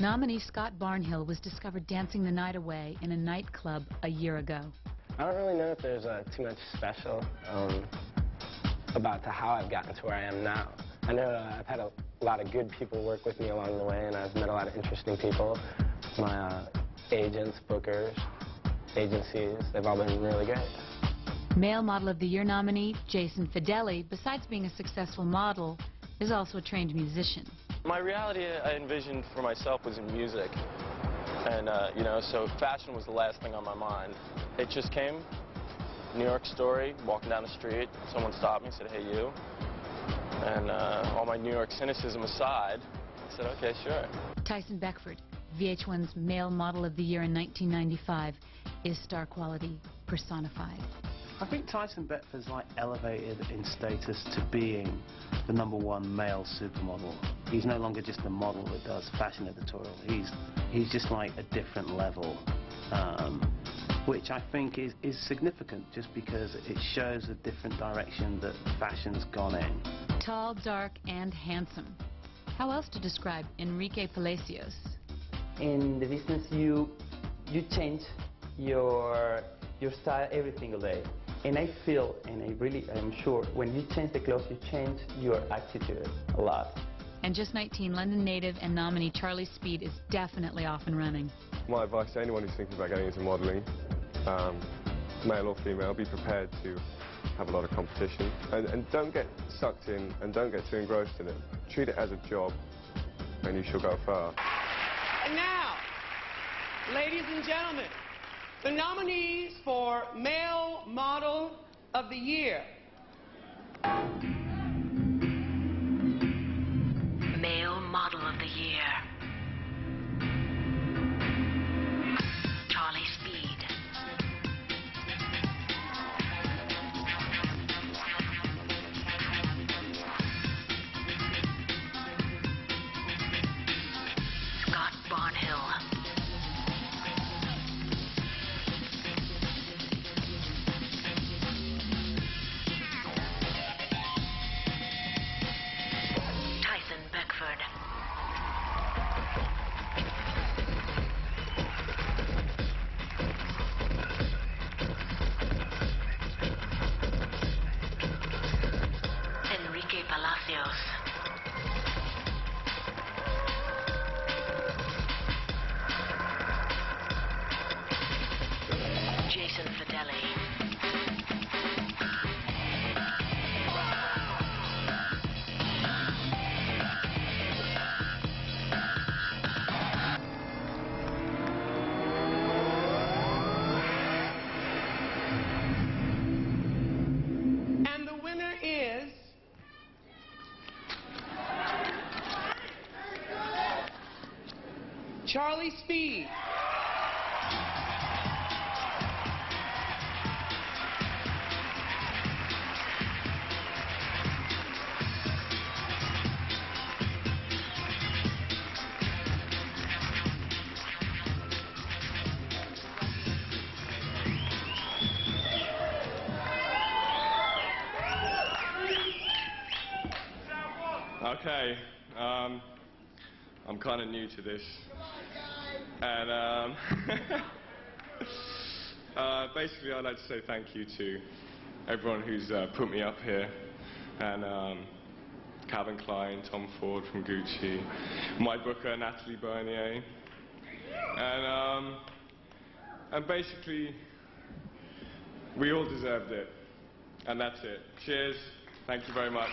Nominee Scott Barnhill was discovered dancing the night away in a nightclub a year ago. I don't really know if there's uh, too much special um, about to how I've gotten to where I am now. I know uh, I've had a lot of good people work with me along the way, and I've met a lot of interesting people. My uh, agents, bookers, agencies, they've all been really great. Male Model of the Year nominee Jason Fedeli, besides being a successful model, is also a trained musician. My reality I envisioned for myself was in music. And, uh, you know, so fashion was the last thing on my mind. It just came, New York story, walking down the street, someone stopped me, and said, hey, you. And uh, all my New York cynicism aside, I said, okay, sure. Tyson Beckford, VH1's Male Model of the Year in 1995, is star quality personified. I think Tyson Beckford's like elevated in status to being the number one male supermodel. He's no longer just a model that does fashion editorial. He's he's just like a different level, um, which I think is, is significant just because it shows a different direction that fashion's gone in. Tall, dark, and handsome. How else to describe Enrique Palacios? In the business, you you change your your style every single day. And I feel, and I really am sure, when you change the clothes, you change your attitude a lot. And just 19, London native and nominee Charley Speed is definitely off and running. My advice to anyone who's thinking about getting into modelling, um, male or female, be prepared to have a lot of competition. And, and don't get sucked in and don't get too engrossed in it. Treat it as a job and you shall go far. And now, ladies and gentlemen, the nominees for Male Model of the Year. Male Model of the Year. Charley Speed. Scott Barnhill. Palacios. Jason Fideli. Charley Speed. Okay, um, I'm kind of new to this. And um, uh, basically, I'd like to say thank you to everyone who's uh, put me up here. And um, Calvin Klein, Tom Ford from Gucci, my booker, Natalie Bernier. And, um, and basically, we all deserved it. And that's it. Cheers. Thank you very much.